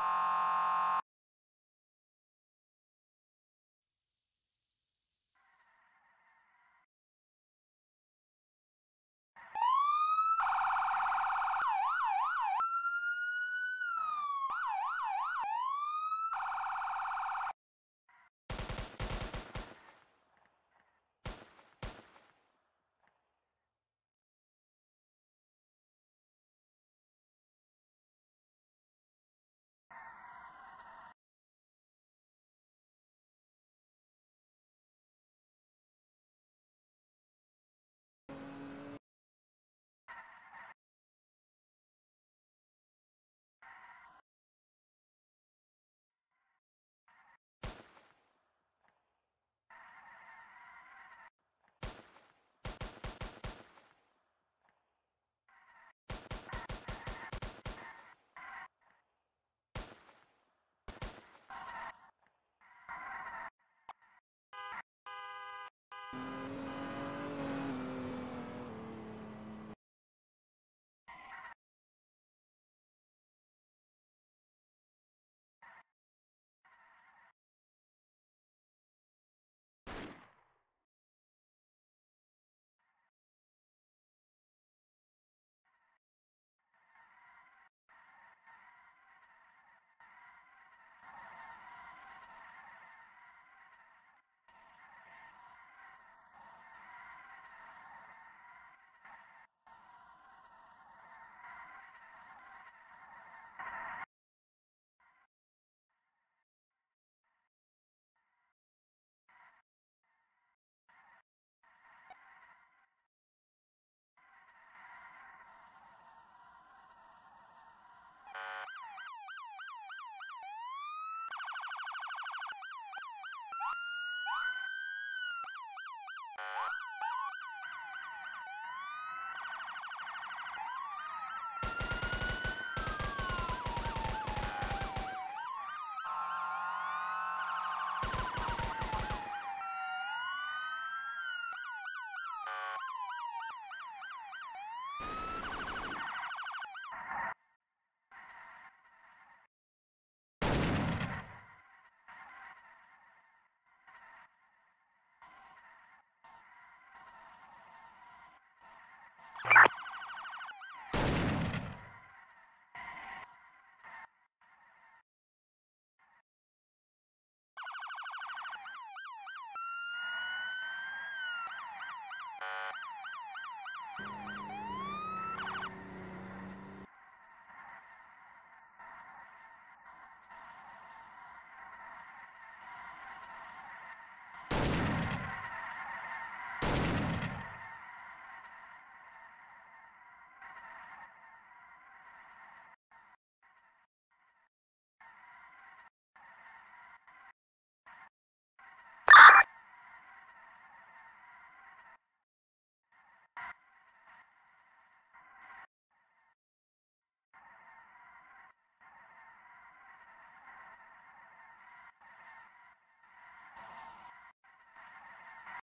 you